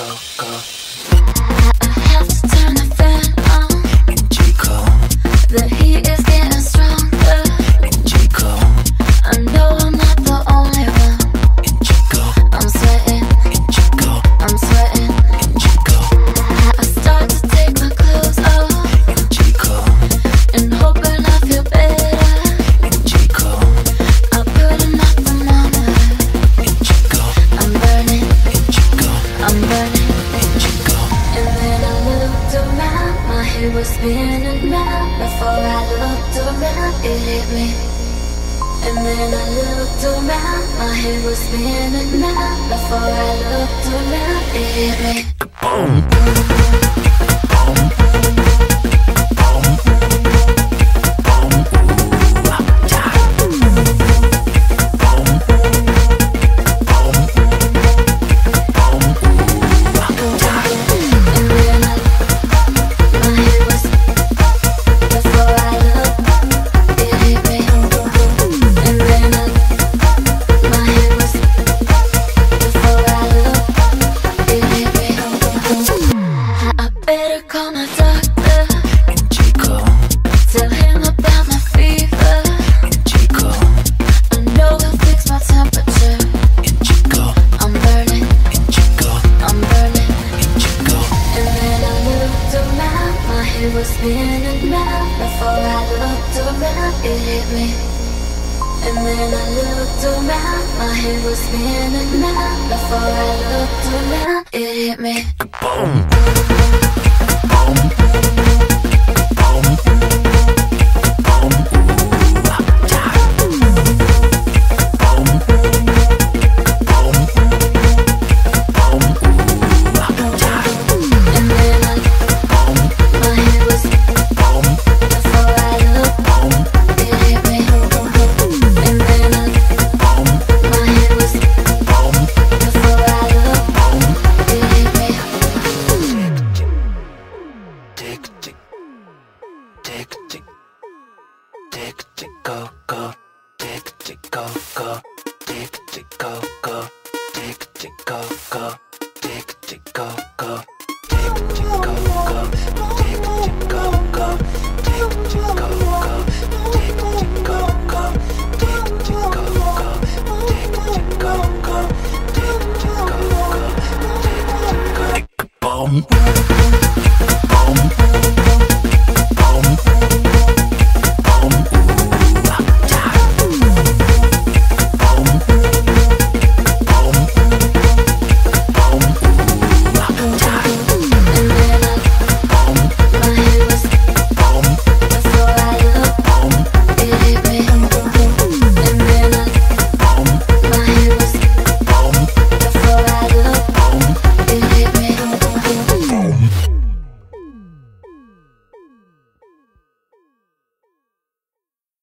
go, go. was spinning Before I looked around, it hit me And then I looked around My head was spinning now. Before I looked around, it hit me Boom! Head was spinning round. Before I looked around, it hit me. And then I looked around, my head was spinning round. Before I looked around, it hit me. go go, tick tick go go, tick tick go go, tick tick go go.